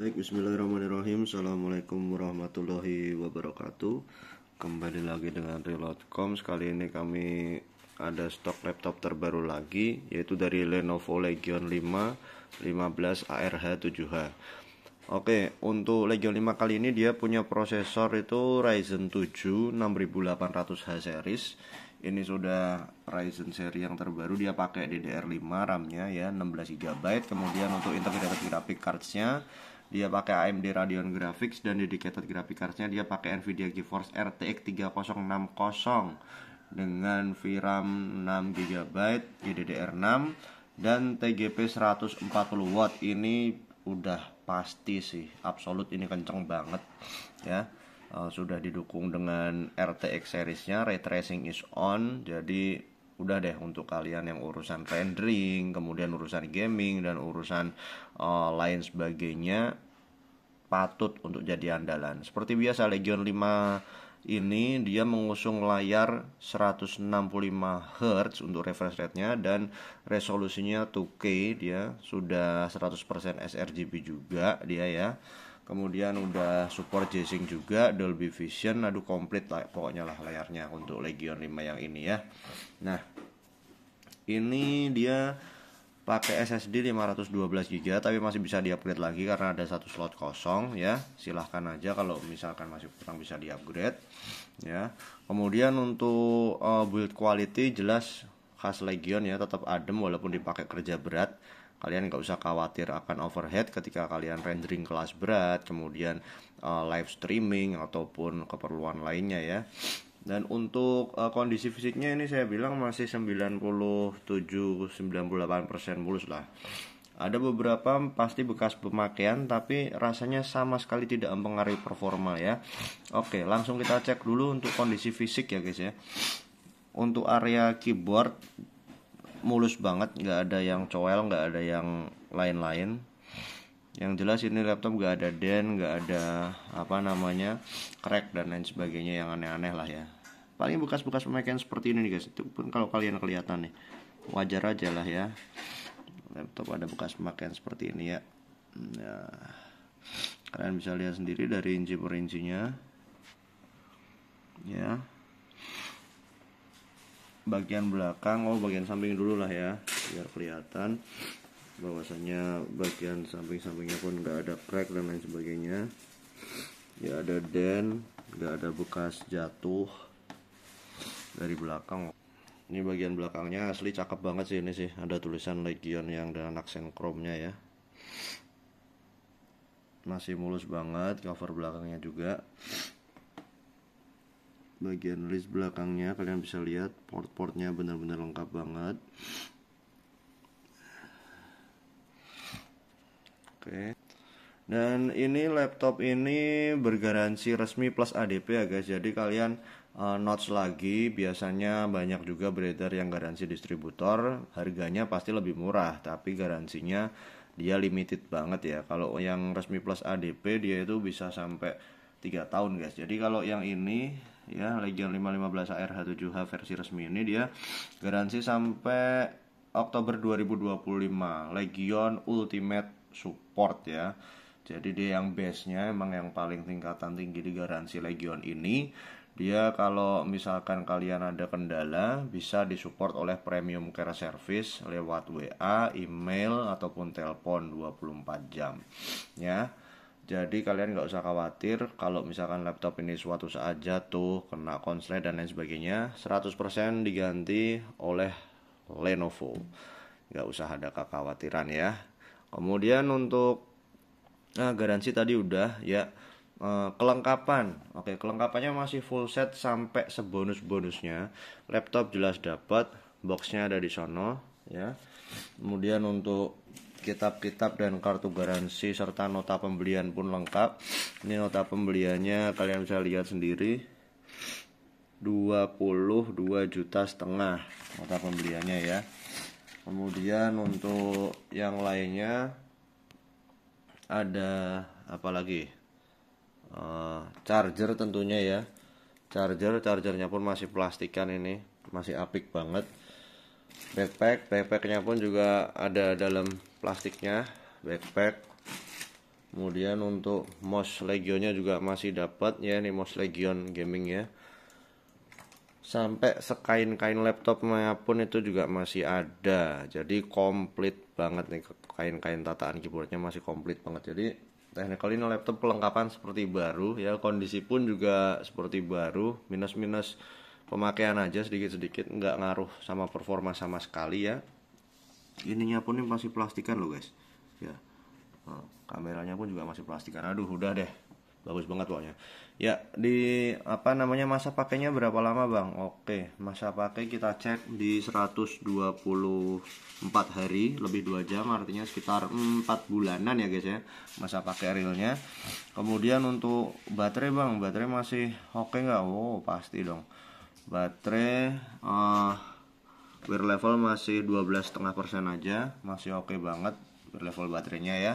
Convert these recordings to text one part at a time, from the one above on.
Baik, bismillahirrahmanirrahim. Assalamualaikum warahmatullahi wabarakatuh. Kembali lagi dengan Reload.com Sekali ini kami ada stok laptop terbaru lagi Yaitu dari Lenovo Legion 5 15 ARH 7H Oke, untuk Legion 5 kali ini dia punya prosesor itu Ryzen 7 6800H series. Ini sudah Ryzen seri yang terbaru. Dia pakai DDR5 RAM-nya ya 16 GB kemudian untuk integrated graphic cards-nya dia pakai AMD Radeon Graphics dan dedicated graphic cards-nya dia pakai Nvidia GeForce RTX 3060 dengan VRAM 6 GB GDDR6 dan TGP 140 watt. Ini udah pasti sih absolut ini kenceng banget ya. Uh, sudah didukung dengan RTX seriesnya. Ray tracing is on jadi udah deh untuk kalian yang urusan rendering kemudian urusan gaming dan urusan uh, lain sebagainya patut untuk jadi andalan. Seperti biasa Legion 5 ini dia mengusung layar 165 Hz untuk refresh rate-nya dan resolusinya 2K dia. Sudah 100% sRGB juga dia ya kemudian udah support J-Sync juga Dolby Vision aduh komplit lah pokoknya lah layarnya untuk Legion 5 yang ini ya. Nah ini dia pakai SSD 512 GB tapi masih bisa di-upgrade lagi karena ada satu slot kosong ya. Silahkan aja kalau misalkan masih kurang bisa di-upgrade ya. Kemudian untuk uh, build quality jelas khas Legion ya tetap adem walaupun dipakai kerja berat kalian nggak usah khawatir akan overhead ketika kalian rendering kelas berat kemudian uh, live streaming ataupun keperluan lainnya ya. Dan untuk uh, kondisi fisiknya ini saya bilang masih 97 98% mulus lah. Ada beberapa pasti bekas pemakaian tapi rasanya sama sekali tidak mempengaruhi performa ya. Oke langsung kita cek dulu untuk kondisi fisik ya guys ya. Untuk area keyboard mulus banget nggak ada yang coel nggak ada yang lain-lain. Yang jelas ini laptop nggak ada den nggak ada apa namanya crack dan lain sebagainya yang aneh-aneh lah ya. Paling bekas-bekas pemakaian seperti ini nih guys. Itu pun kalau kalian kelihatan nih wajar aja lah ya. Laptop ada bekas pemakaian seperti ini ya. Nah, kalian bisa lihat sendiri dari inci per incinya. Ya bagian belakang oh bagian samping dulu lah ya biar kelihatan. Bahwasanya bagian samping-sampingnya pun nggak ada crack dan lain sebagainya. Ya ada den nggak ada bekas jatuh dari belakang. Ini bagian belakangnya asli cakep banget sih ini sih. Ada tulisan Legion yang dengan aksen chrome-nya ya. Masih mulus banget cover belakangnya juga bagian list belakangnya kalian bisa lihat port-portnya benar-benar lengkap banget. Oke. Dan ini laptop ini bergaransi resmi plus ADP ya guys. Jadi kalian uh, notch lagi biasanya banyak juga beredar yang garansi distributor. Harganya pasti lebih murah tapi garansinya dia limited banget ya. Kalau yang resmi plus ADP dia itu bisa sampai 3 tahun guys. Jadi kalau yang ini ya Legion 515 ARH7H versi resmi ini dia garansi sampai Oktober 2025 Legion Ultimate Support ya. Jadi dia yang base nya emang yang paling tingkatan tinggi di garansi Legion ini. Dia kalau misalkan kalian ada kendala bisa disupport oleh premium care service lewat WA, email ataupun telepon 24 jam. Ya jadi kalian nggak usah khawatir kalau misalkan laptop ini suatu saat jatuh, kena konslet dan lain sebagainya, 100% diganti oleh Lenovo. Nggak usah ada kekhawatiran ya. Kemudian untuk nah, garansi tadi udah ya eh, kelengkapan. Oke, kelengkapannya masih full set sampai sebonus-bonusnya. Laptop jelas dapat, boxnya ada di sono ya. Kemudian untuk kitab-kitab dan kartu garansi serta nota pembelian pun lengkap. Ini nota pembeliannya kalian bisa lihat sendiri. 22 juta setengah nota pembeliannya ya. Kemudian untuk yang lainnya ada apa lagi? Uh, charger tentunya ya. Charger chargernya pun masih plastikan ini masih apik banget backpack backpacknya pun juga ada dalam plastiknya backpack. Kemudian untuk mouse legionnya juga masih dapat ya ini mouse legion gaming ya sampai sekain-kain laptopnya pun itu juga masih ada. Jadi komplit banget nih kain-kain tataan keyboardnya masih komplit banget. Jadi technical ini laptop pelengkapan seperti baru ya kondisi pun juga seperti baru minus-minus pemakaian aja sedikit-sedikit nggak ngaruh sama performa sama sekali ya. Ininya pun ini masih plastikan loh guys. Ya. Nah, kameranya pun juga masih plastikan. Aduh udah deh. Bagus banget pokoknya. Ya di apa namanya masa pakainya berapa lama bang? Oke masa pakai kita cek di 124 hari lebih dua jam artinya sekitar 4 bulanan ya guys ya masa pakai realnya. Kemudian untuk baterai bang baterai masih oke nggak? Oh pasti dong baterai uh, wear level masih 12,5% aja masih oke banget wear level baterainya ya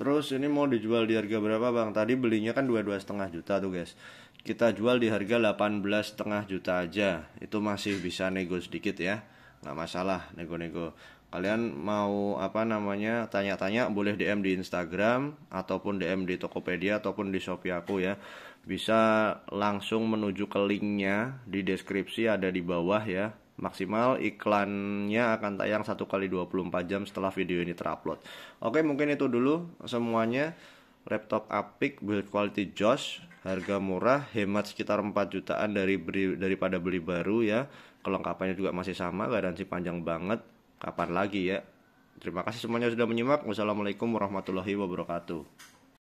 Terus ini mau dijual di harga berapa bang? Tadi belinya kan dua dua setengah juta tuh guys. Kita jual di harga 18 setengah juta aja. Itu masih bisa nego sedikit ya, nggak masalah nego-nego. Kalian mau apa namanya tanya-tanya boleh DM di Instagram ataupun DM di Tokopedia ataupun di Shopee aku ya. Bisa langsung menuju ke linknya di deskripsi ada di bawah ya maksimal iklannya akan tayang 1 kali 24 jam setelah video ini terupload. Oke, mungkin itu dulu semuanya. Laptop apik, build quality Josh, harga murah, hemat sekitar 4 jutaan dari beri, daripada beli baru ya. Kelengkapannya juga masih sama, garansi panjang banget. Kapan lagi ya? Terima kasih semuanya sudah menyimak. Wassalamualaikum warahmatullahi wabarakatuh.